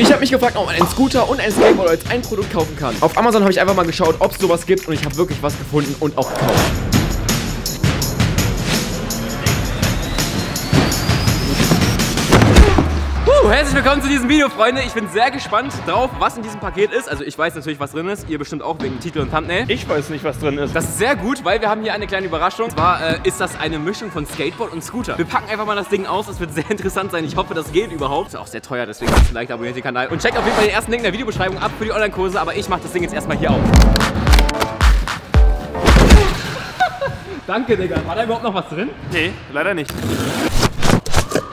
Ich habe mich gefragt, ob man einen Scooter und ein Skateboard als ein Produkt kaufen kann. Auf Amazon habe ich einfach mal geschaut, ob es sowas gibt und ich habe wirklich was gefunden und auch gekauft. Herzlich willkommen zu diesem Video, Freunde. Ich bin sehr gespannt drauf, was in diesem Paket ist. Also ich weiß natürlich, was drin ist. Ihr bestimmt auch wegen Titel und Thumbnail. Ich weiß nicht, was drin ist. Das ist sehr gut, weil wir haben hier eine kleine Überraschung. Und zwar äh, ist das eine Mischung von Skateboard und Scooter. Wir packen einfach mal das Ding aus. Das wird sehr interessant sein. Ich hoffe, das geht überhaupt. Ist auch sehr teuer, deswegen vielleicht abonniert den Kanal. Und checkt auf jeden Fall den ersten Link in der Videobeschreibung ab für die Online-Kurse. Aber ich mache das Ding jetzt erstmal hier auf. Danke, Digga. War da überhaupt noch was drin? Nee, leider nicht.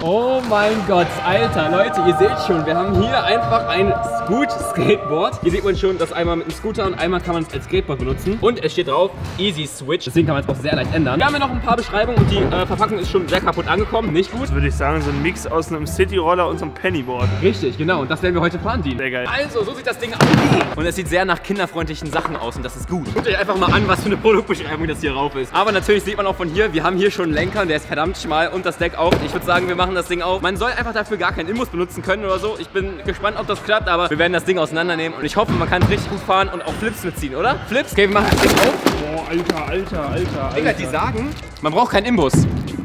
Oh mein Gott, Alter, Leute, ihr seht schon, wir haben hier einfach ein Scoot-Skateboard. Hier sieht man schon, das einmal mit dem Scooter und einmal kann man es als Skateboard benutzen. Und es steht drauf, Easy Switch, deswegen kann man es auch sehr leicht ändern. Wir haben hier noch ein paar Beschreibungen und die äh, Verpackung ist schon sehr kaputt angekommen, nicht gut. Würde ich sagen, so ein Mix aus einem City-Roller und so einem Pennyboard. Richtig, genau, und das werden wir heute fahren, Dean. Sehr geil. Also, so sieht das Ding aus. Und es sieht sehr nach kinderfreundlichen Sachen aus und das ist gut. Guckt euch einfach mal an, was für eine Produktbeschreibung das hier drauf ist. Aber natürlich sieht man auch von hier, wir haben hier schon einen Lenker, der ist verdammt schmal und das Deck auch. Ich würde sagen, wir machen das Ding auf. Man soll einfach dafür gar keinen Imbus benutzen können oder so. Ich bin gespannt, ob das klappt, aber wir werden das Ding auseinandernehmen und ich hoffe, man kann es richtig gut fahren und auch Flips mitziehen, oder? Flips? Okay, wir machen das Ding auf. Boah, Alter, Alter, Alter, Digga, die sagen, man braucht keinen Imbus.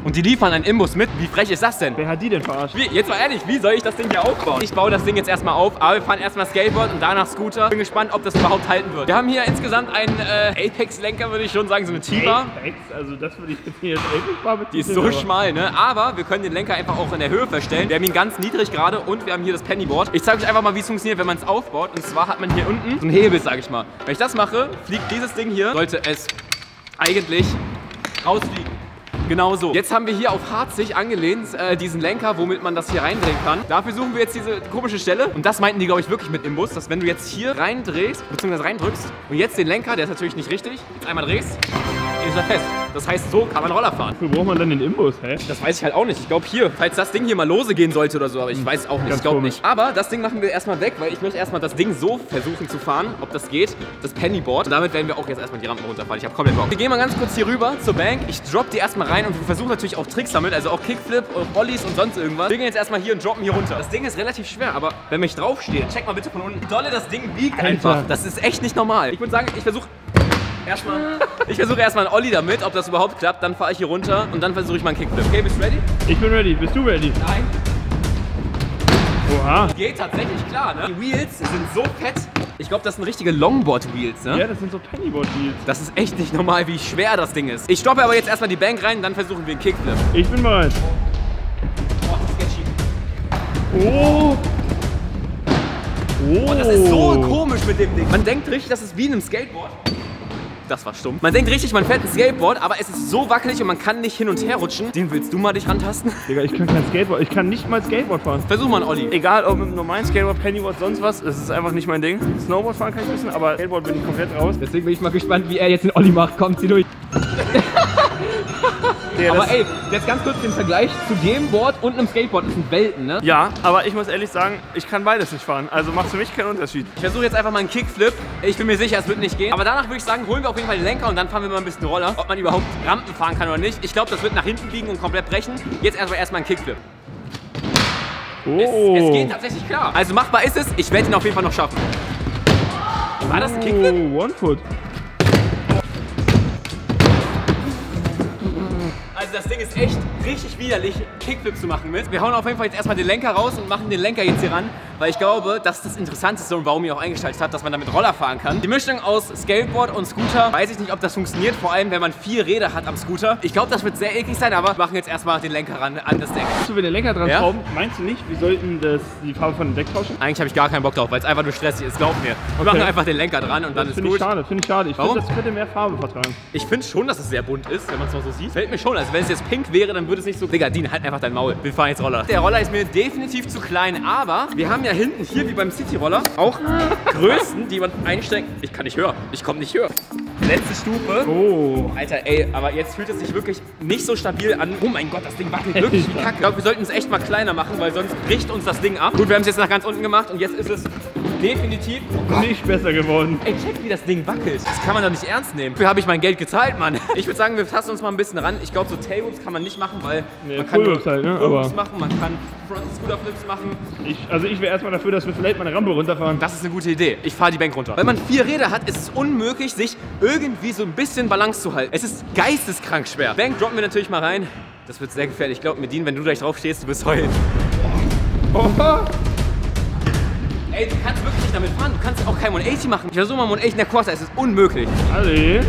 Und die liefern einen Imbus mit. Wie frech ist das denn? Wer hat die denn verarscht? Wie, jetzt mal ehrlich, wie soll ich das Ding hier aufbauen? Ich baue das Ding jetzt erstmal auf, aber wir fahren erstmal Skateboard und danach Scooter. Bin gespannt, ob das überhaupt halten wird. Wir haben hier insgesamt einen äh, Apex-Lenker, würde ich schon sagen, so eine Tiba. Apex, also das würde ich jetzt hier jetzt Apex mal Die ist so schmal, ne? Aber wir können den Lenker einfach auch in der Höhe verstellen. Wir haben ihn ganz niedrig gerade und wir haben hier das Pennyboard. Ich zeige euch einfach mal, wie es funktioniert, wenn man es aufbaut. Und zwar hat man hier unten so einen Hebel, sage ich mal. Wenn ich das mache, fliegt dieses Ding hier, sollte es eigentlich rausfliegen. Genau so. Jetzt haben wir hier auf Harzig angelehnt äh, diesen Lenker, womit man das hier reindrehen kann. Dafür suchen wir jetzt diese komische Stelle. Und das meinten die, glaube ich, wirklich mit Imbus, dass wenn du jetzt hier reindrehst, beziehungsweise reindrückst und jetzt den Lenker, der ist natürlich nicht richtig, jetzt einmal drehst, ist er fest. Das heißt, so kann man Roller fahren. Wofür braucht man dann den Imbus, hä? Das weiß ich halt auch nicht. Ich glaube hier, falls das Ding hier mal lose gehen sollte oder so, aber ich weiß auch nicht. Ganz Ich glaube nicht. Aber das Ding machen wir erstmal weg, weil ich möchte erstmal das Ding so versuchen zu fahren, ob das geht. Das Pennyboard. Und damit werden wir auch jetzt erstmal die Rampen runterfahren. Ich habe komplett Bock. Wir gehen mal ganz kurz hier rüber zur Bank. Ich drop die erstmal rein und wir versuchen natürlich auch Tricks damit, also auch Kickflip, auch Ollies und sonst irgendwas. Wir gehen jetzt erstmal hier und droppen hier runter. Das Ding ist relativ schwer, aber wenn ich draufstehe, check mal bitte von unten, wie dolle das Ding wiegt einfach. Das ist echt nicht normal. Ich würde sagen, ich versuche Erstmal. Ich versuche erstmal einen Olli damit, ob das überhaupt klappt. Dann fahre ich hier runter und dann versuche ich mal einen Kickflip. Okay, bist du ready? Ich bin ready. Bist du ready? Nein. Oha. Geht tatsächlich klar, ne? Die Wheels sind so fett. Ich glaube, das sind richtige Longboard-Wheels, ne? Ja, das sind so Pennyboard-Deals. Das ist echt nicht normal, wie schwer das Ding ist. Ich stoppe aber jetzt erstmal die Bank rein, dann versuchen wir einen Kickflip. Ich bin bereit. Boah, das ist sketchy. Oh. Oh. Und das ist so komisch mit dem Ding. Man denkt richtig, das ist wie in einem Skateboard. Das war stumm. Man denkt richtig, man fährt ein Skateboard, aber es ist so wackelig und man kann nicht hin und her rutschen. Den willst du mal dich rantasten? Digga, ich kann kein Skateboard. Ich kann nicht mal Skateboard fahren. Versuch mal Olli. Egal, ob mit einem normalen Skateboard, Pennyboard, sonst was, es ist einfach nicht mein Ding. Snowboard fahren kann ich wissen, aber Skateboard bin ich komplett raus. Deswegen bin ich mal gespannt, wie er jetzt den Olli macht. Kommt, zieh durch. Digga, Aber ey, jetzt ganz kurz den Vergleich zu dem Board und einem Skateboard. Das sind Welten, ne? Ja, aber ich muss ehrlich sagen, ich kann beides nicht fahren. Also macht für mich keinen Unterschied. Ich versuche jetzt einfach mal einen Kickflip. Ich bin mir sicher, es wird nicht gehen. Aber danach würde ich sagen, holen wir auf jeden Fall den Lenker und dann fahren wir mal ein bisschen Roller. Ob man überhaupt Rampen fahren kann oder nicht. Ich glaube, das wird nach hinten biegen und komplett brechen. Jetzt erstmal erstmal einen Kickflip. Oh. Es, es geht tatsächlich klar. Also machbar ist es. Ich werde ihn auf jeden Fall noch schaffen. War das ein Kickflip? Oh, One Foot. Das Ding ist echt richtig widerlich, Kickflip zu machen mit. Wir hauen auf jeden Fall jetzt erstmal den Lenker raus und machen den Lenker jetzt hier ran, weil ich glaube, das ist das Interessanteste und warum ihr auch eingeschaltet habt, dass man damit Roller fahren kann. Die Mischung aus Skateboard und Scooter, weiß ich nicht, ob das funktioniert, vor allem wenn man vier Räder hat am Scooter. Ich glaube, das wird sehr eklig sein, aber wir machen jetzt erstmal den Lenker ran an das Deck. Hast du den Lenker dran Ja? schrauben? Meinst du nicht, wir sollten das, die Farbe von dem Deck tauschen? Eigentlich habe ich gar keinen Bock drauf, weil es einfach nur stressig ist, glaub mir. Wir machen einfach den Lenker dran und dann ist Finde ich gut. schade, finde ich schade. Ich finde, das könnte mehr Farbe vertragen. Ich finde schon, dass es sehr bunt ist, wenn man es mal so sieht. Fällt mir schon. Also wenn es jetzt pink wäre, dann würde es nicht so... Digga, Dean, halt einfach dein Maul. Wir fahren jetzt Roller. Der Roller ist mir definitiv zu klein, aber wir haben ja hinten hier, wie beim City-Roller, auch Größen, die man einsteckt. Ich kann nicht höher. Ich komme nicht höher. Letzte Stufe. Oh. Alter, ey, aber jetzt fühlt es sich wirklich nicht so stabil an. Oh mein Gott, das Ding wackelt wirklich wie Kacke. Ich glaube, wir sollten es echt mal kleiner machen, weil sonst bricht uns das Ding ab. Gut, wir haben es jetzt nach ganz unten gemacht und jetzt ist es definitiv. Oh Nicht besser geworden. Ey, check, wie das Ding wackelt. Das kann man doch nicht ernst nehmen. Dafür habe ich mein Geld gezahlt, Mann. Ich würde sagen, wir tasten uns mal ein bisschen ran. Ich glaube, so Tailwhips kann man nicht machen, weil Nee, man kann Fullwhips halt, ne? Aber- machen, man kann Front Scooter Flips machen. Ich, also ich wäre erstmal dafür, dass wir vielleicht mal eine Rampe runterfahren. Das ist eine gute Idee. Ich fahre die Bank runter. Wenn man vier Räder hat, ist es unmöglich, sich irgendwie so ein bisschen Balance zu halten. Es ist geisteskrank schwer. Bank droppen wir natürlich mal rein. Das wird sehr gefährlich. Ich glaube, Medin, wenn du gleich drauf stehst, du wirst heulen. Oh. Ey, du kannst wirklich nicht damit fahren. Du kannst auch kein 180 machen. Ich versuche mal 180 in der Corsa. Es ist unmöglich. Alle.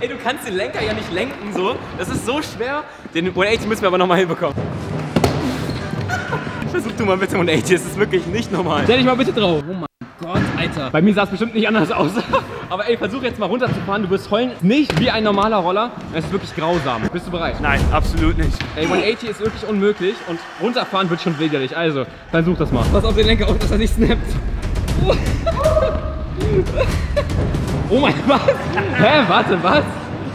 Ey, du kannst den Lenker ja nicht lenken so. Das ist so schwer. Den 180 müssen wir aber nochmal hinbekommen. Versuch du mal bitte 180. Das ist wirklich nicht normal. Stell dich mal bitte drauf. Oh mein Gott, Alter. Bei mir sah es bestimmt nicht anders aus. Aber ey, versuch jetzt mal runterzufahren. Du wirst heulen. Nicht wie ein normaler Roller. Es ist wirklich grausam. Bist du bereit? Nein, absolut nicht. Ey, 180 ist wirklich unmöglich und runterfahren wird schon widerlich. Also, versuch das mal. Pass auf den Lenker auf, dass er nicht snappt. Oh mein Gott. Hä, warte, was?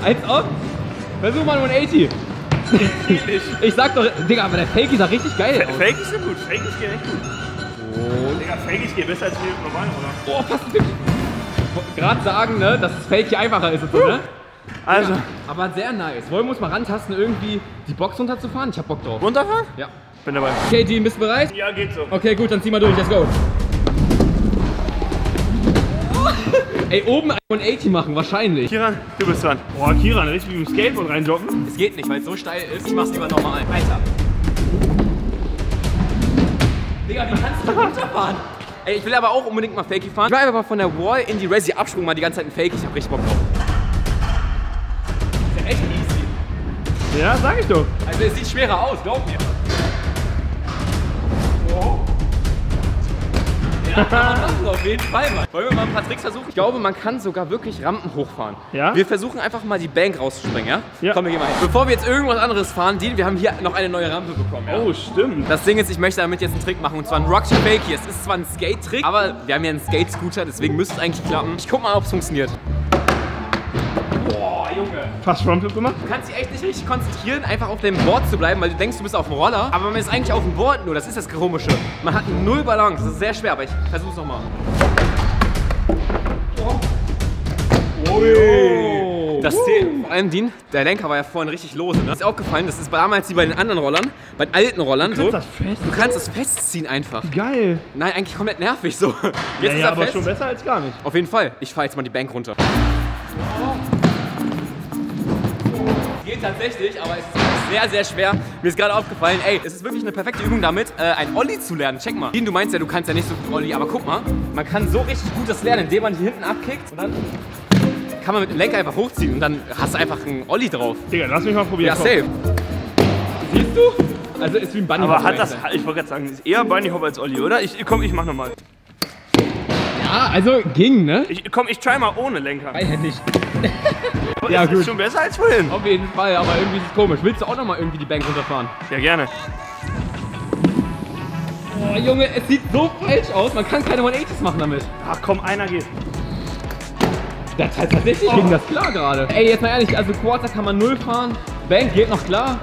Als ob? Versuch mal 180. Ich sag doch, Digga, aber der Fakey sah richtig geil aus. Fakes sind gut. Fakes gehen echt gut. Oh. Digga, Fakes gehen besser als wir normalen, oder? Oh, fast wirklich. Gerade sagen, ne, dass es Fakey einfacher ist so, ne? Also, Aber sehr nice. Wollen wir uns mal rantasten, irgendwie die Box runterzufahren? Ich hab Bock drauf. runterfahren? Ja. Bin dabei. Okay, Dean, bist du bereit? Ja, geht so. Okay, gut, dann zieh mal durch, let's go. Ey, oben ein 180 machen, wahrscheinlich. Kiran, du bist dran. Boah, Kiran, richtig wie mit dem Skateboard reinjoggen. Es geht nicht, weil es so steil ist. Ich mach's lieber nochmal. Alter. Digga, wie kannst du da runterfahren? Ey, ich will aber auch unbedingt mal Fakey fahren. Einfach mal von der Wall in die Resi abspringen, mal die ganze Zeit ein Fakey. Ich hab richtig Bock drauf. Ist ja echt easy. Ja, sag ich doch. Also es sieht schwerer aus, glaub mir. Ja, auf jeden Fall mal. Wollen wir mal ein paar Tricks versuchen? Ich glaube, man kann sogar wirklich Rampen hochfahren. Ja? Wir versuchen einfach mal die Bank rauszuspringen, ja? Ja. Komm, wir gehen mal hin. Bevor wir jetzt irgendwas anderes fahren, Dean, wir haben hier noch eine neue Rampe bekommen. Ja? Oh, stimmt. Das Ding ist, ich möchte damit jetzt einen Trick machen und zwar einen Rocky Fakey. Es ist zwar ein Skate-Trick, aber wir haben ja einen Skate-Scooter, deswegen müsste es eigentlich klappen. Ich guck mal, ob es funktioniert. Fast Frontflip gemacht. Du kannst dich echt nicht richtig konzentrieren, einfach auf dem Board zu bleiben, weil du denkst, du bist auf dem Roller. Aber man ist eigentlich auf dem Board nur, das ist das Komische. Man hat null Balance, das ist sehr schwer, aber ich versuch's nochmal. Oh. Das zählt. Vor allem, Dean, der Lenker war ja vorhin richtig lose. Ne? Ist dir aufgefallen, das ist damals wie bei den anderen Rollern, bei den alten Rollern. so. das fest? Du kannst es festziehen einfach. Geil. Nein, eigentlich komplett nervig so. Jetzt Ja, ist ja er aber fest. schon besser als gar nicht. Auf jeden Fall. Ich fahre jetzt mal die Bank runter. Geht tatsächlich, aber es ist sehr, sehr schwer. Mir ist gerade aufgefallen, ey, es ist wirklich eine perfekte Übung damit, äh, ein Olli zu lernen. Check mal. Dean, Du meinst ja, du kannst ja nicht so gut Olli, aber guck mal, man kann so richtig gut das lernen, indem man hier hinten abkickt und dann kann man mit dem Lenker einfach hochziehen und dann hast du einfach einen Olli drauf. Digga, lass mich mal probieren. Ja, komm. safe. Siehst du? Also ist wie ein Bunny Aber hat das, eigentlich. ich wollte gerade sagen, ist eher Bunny Hop als Olli, oder? Ich, komm, ich mach nochmal. Ja, also ging, ne? Ich, komm, ich try mal ohne Lenker. Freihändig. Aber Ja, es gut. ist schon besser als vorhin. Auf jeden Fall, aber irgendwie ist es komisch. Willst du auch nochmal irgendwie die Bank runterfahren? Ja, gerne. Oh Junge, es sieht so falsch aus. Man kann keine 180s machen damit. Ach komm, einer geht. Das heißt tatsächlich ging das klar gerade. Ey, jetzt mal ehrlich, also Quarter kann man null fahren. Bank geht noch klar.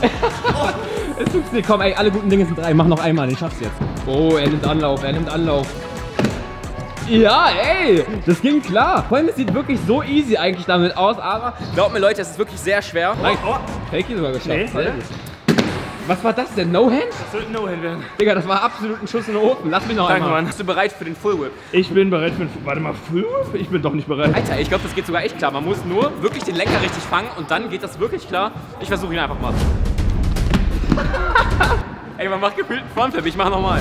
es funktioniert. Komm, ey, alle guten Dinge sind drei. Mach noch einmal, ich schaff's jetzt. Oh, er nimmt Anlauf, er nimmt Anlauf. Ja, ey, das ging klar. Vor allem, es sieht wirklich so easy eigentlich damit aus, aber Glaubt mir, Leute, es ist wirklich sehr schwer. Oh, Fakey sogar geschafft. Nee, Sehr ja. gut. Was war das denn? No Hand? das ein No-Hand werden. Digga, das war absolut ein Schuss in den Ofen. Lass mich noch Danke, einmal. Mann. Bist du bereit für den Full Whip? Ich bin bereit für ein... Warte mal, Full Whip? Ich bin doch nicht bereit. Alter, ich glaube, das geht sogar echt klar. Man muss nur wirklich den Lenker richtig fangen und dann geht das wirklich klar. Ich versuche ihn einfach mal. Ey, man macht gefühlt einen Frontflip. Ich mach nochmal.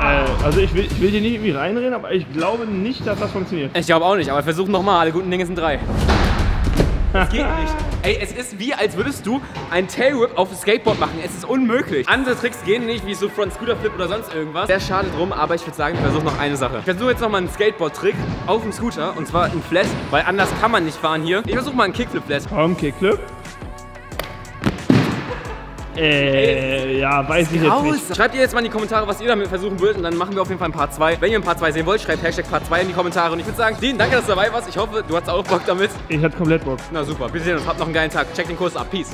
Äh, also ich will, ich will dir nicht irgendwie reinreden, aber ich glaube nicht, dass das funktioniert. Ich glaube auch nicht, aber versuch nochmal. Alle guten Dinge sind drei. Das geht nicht. Ey, es ist wie, als würdest du einen Tailwhip auf dem Skateboard machen. Es ist unmöglich. Andere Tricks gehen nicht, wie so Front Scooter Flip oder sonst irgendwas. Sehr schade drum, aber ich würde sagen, ich versuche noch eine Sache. Ich versuche jetzt nochmal einen Skateboard-Trick auf dem Scooter und zwar einen Flat, weil anders kann man nicht fahren hier. Ich versuche mal einen Kickflip-Flat. Komm, Kickflip. Äh, ja, weiß ich jetzt nicht. Schreibt ihr jetzt mal in die Kommentare, was ihr damit versuchen würdet und dann machen wir auf jeden Fall ein Part 2. Wenn ihr ein Part 2 sehen wollt, schreibt Hashtag Part 2 in die Kommentare und ich würde sagen, Dean, danke, dass du dabei warst. Ich hoffe, du hast auch Bock damit. Ich hatte komplett Bock. Na super, wir sehen uns. Habt noch einen geilen Tag. Check den Kurs ab. Peace.